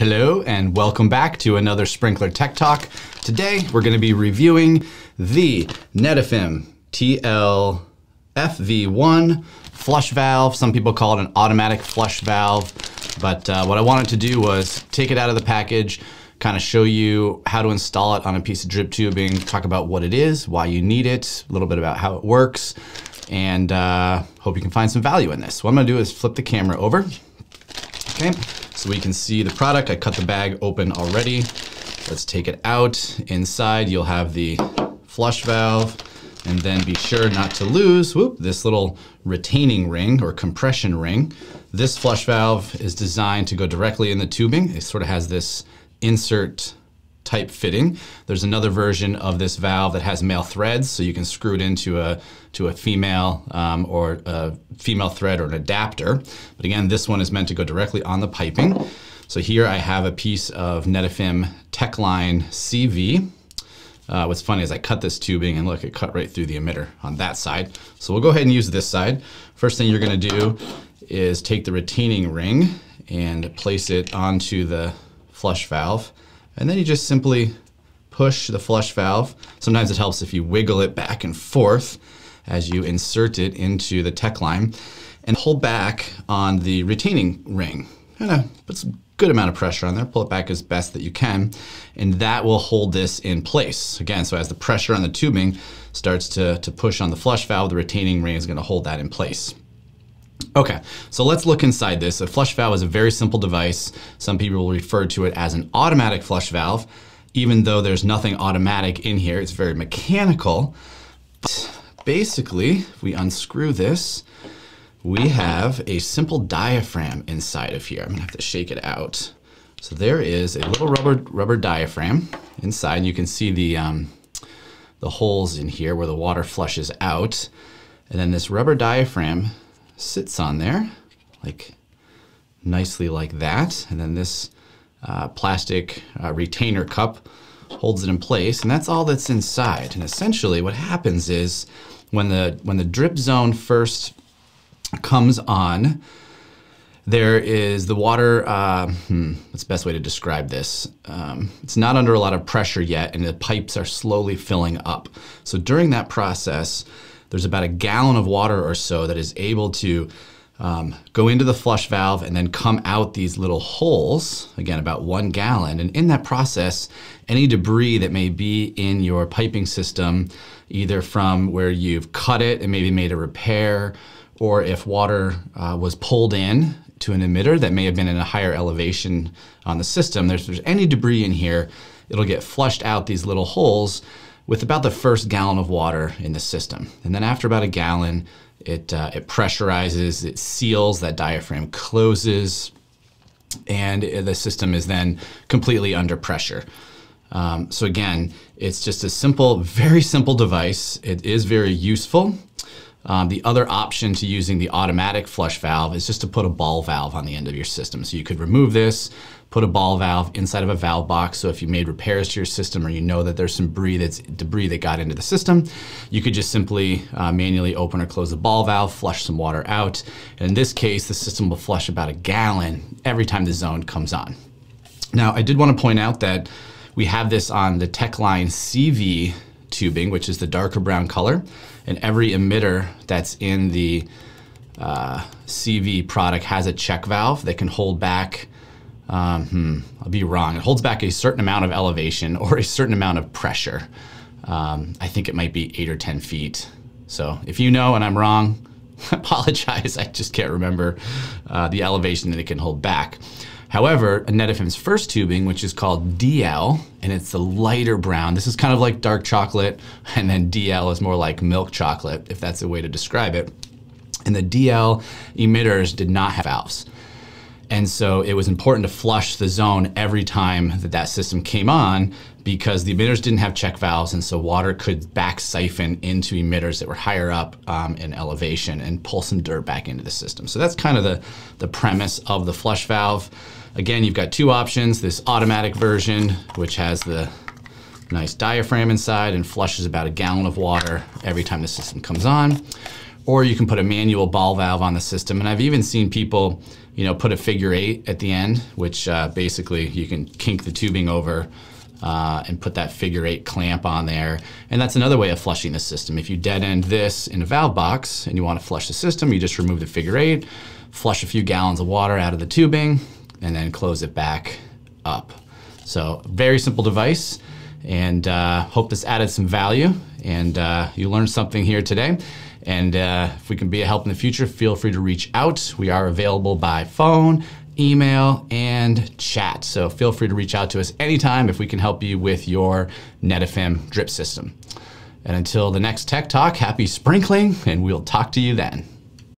Hello and welcome back to another Sprinkler Tech Talk. Today we're going to be reviewing the Netafim TL-FV1 flush valve. Some people call it an automatic flush valve, but uh, what I wanted to do was take it out of the package, kind of show you how to install it on a piece of drip tubing, talk about what it is, why you need it, a little bit about how it works, and uh, hope you can find some value in this. What I'm gonna do is flip the camera over. Okay, so we can see the product. I cut the bag open already. Let's take it out. Inside, you'll have the flush valve, and then be sure not to lose whoop, this little retaining ring or compression ring. This flush valve is designed to go directly in the tubing. It sort of has this insert type fitting. There's another version of this valve that has male threads, so you can screw it into a to a female um, or a female thread or an adapter. But again, this one is meant to go directly on the piping. So here I have a piece of Netafim Techline CV. Uh, what's funny is I cut this tubing and look, it cut right through the emitter on that side. So we'll go ahead and use this side. First thing you're gonna do is take the retaining ring and place it onto the flush valve. And then you just simply push the flush valve. Sometimes it helps if you wiggle it back and forth as you insert it into the Techline and pull back on the retaining ring. Kind of put some good amount of pressure on there, pull it back as best that you can, and that will hold this in place. Again, so as the pressure on the tubing starts to, to push on the flush valve, the retaining ring is gonna hold that in place. Okay, so let's look inside this. A flush valve is a very simple device. Some people will refer to it as an automatic flush valve. Even though there's nothing automatic in here, it's very mechanical. But basically, if we unscrew this, we have a simple diaphragm inside of here. I'm gonna have to shake it out. So there is a little rubber, rubber diaphragm inside. You can see the, um, the holes in here where the water flushes out. And then this rubber diaphragm sits on there, like nicely like that. And then this uh, plastic uh, retainer cup holds it in place, and that's all that's inside. And essentially, what happens is when the when the drip zone first comes on, there is the water. Uh, hmm, what's the best way to describe this? Um, it's not under a lot of pressure yet, and the pipes are slowly filling up. So during that process, there's about a gallon of water or so that is able to um, go into the flush valve and then come out these little holes, again, about one gallon. And in that process, any debris that may be in your piping system, either from where you've cut it and maybe made a repair, or if water uh, was pulled in to an emitter that may have been in a higher elevation on the system, there's, there's any debris in here, it'll get flushed out these little holes with about the first gallon of water in the system. And then after about a gallon, it, uh, it pressurizes, it seals, that diaphragm closes, and the system is then completely under pressure. Um, so again, it's just a simple, very simple device. It is very useful. Um, the other option to using the automatic flush valve is just to put a ball valve on the end of your system. So you could remove this, put a ball valve inside of a valve box. So if you made repairs to your system or you know that there's some debris that's debris that got into the system, you could just simply uh, manually open or close the ball valve, flush some water out. And in this case, the system will flush about a gallon every time the zone comes on. Now, I did want to point out that we have this on the Techline CV tubing, which is the darker brown color. And every emitter that's in the uh, CV product has a check valve that can hold back, um, hmm, I'll be wrong, it holds back a certain amount of elevation or a certain amount of pressure. Um, I think it might be eight or 10 feet. So if you know and I'm wrong, apologize, I just can't remember uh, the elevation that it can hold back. However, Netafim's first tubing, which is called DL, and it's the lighter brown. This is kind of like dark chocolate, and then DL is more like milk chocolate, if that's a way to describe it. And the DL emitters did not have valves. And so it was important to flush the zone every time that that system came on because the emitters didn't have check valves, and so water could back siphon into emitters that were higher up um, in elevation and pull some dirt back into the system. So that's kind of the, the premise of the flush valve. Again, you've got two options, this automatic version, which has the nice diaphragm inside and flushes about a gallon of water every time the system comes on. Or you can put a manual ball valve on the system. And I've even seen people, you know, put a figure eight at the end, which uh, basically you can kink the tubing over uh, and put that figure eight clamp on there. And that's another way of flushing the system. If you dead end this in a valve box and you want to flush the system, you just remove the figure eight, flush a few gallons of water out of the tubing, and then close it back up. So very simple device and uh, hope this added some value and uh, you learned something here today. And uh, if we can be a help in the future, feel free to reach out. We are available by phone, email, and chat. So feel free to reach out to us anytime if we can help you with your Netafim drip system. And until the next Tech Talk, happy sprinkling, and we'll talk to you then.